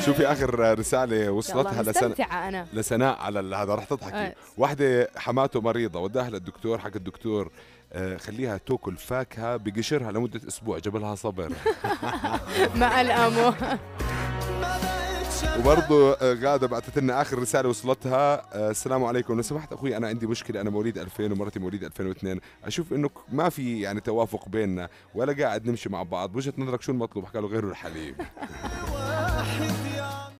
شوفي آخر رسالة وصلتها لسناء مستمتعة أنا. لسناء على هذا رح تضحكي. آه. واحدة حماته مريضة وداها للدكتور حكى الدكتور آه، خليها تاكل فاكهة بقشرها لمدة أسبوع جاب لها صبر. ما الأمو. وبرضه آه، غادة بعثت لنا آخر رسالة وصلتها. آه، السلام عليكم. لو سمحت أخوي أنا عندي مشكلة أنا مواليد 2000 ومرتي مواليد 2002 أشوف إنه ما في يعني توافق بيننا ولا قاعد نمشي مع بعض. بوجهة نظرك شو المطلوب؟ حكى له غير الحليب.